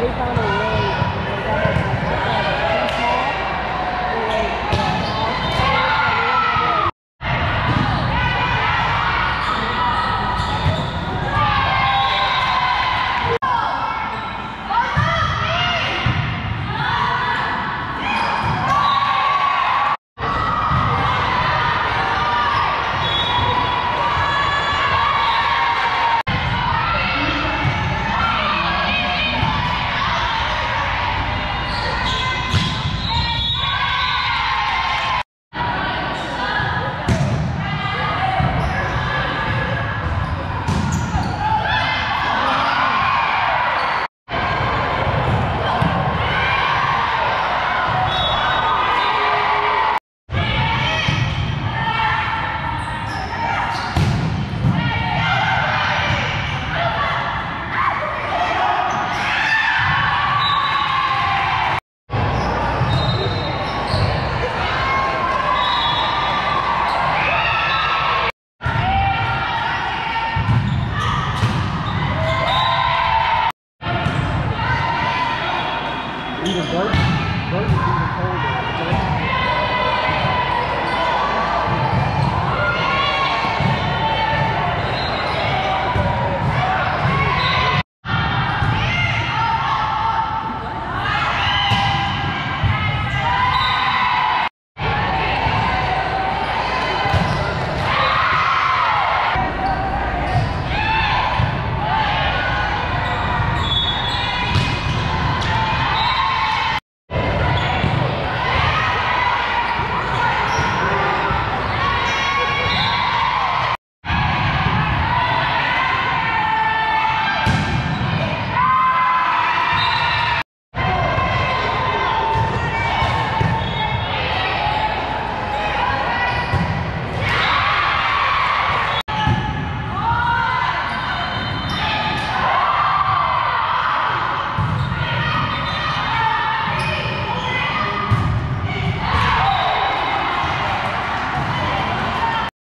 đi sao Even Bert, Bert was even colder.